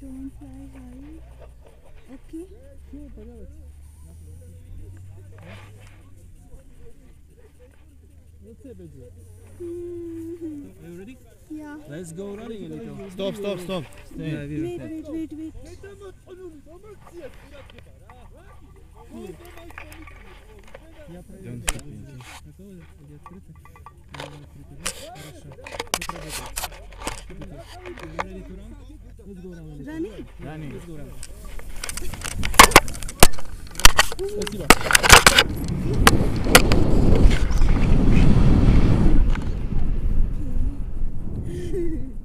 Don't fly high. Okay. Mhm. Are you ready? Yeah. Let's go running a little. Stop, stop, stop. Stay. Wait, wait, wait, wait. Don't stop me. Готовы? Или открыто? Или открыто, да? Хорошо. Попробуйте. You Running. Running. Let's go running. Спасибо. Mm-hmm.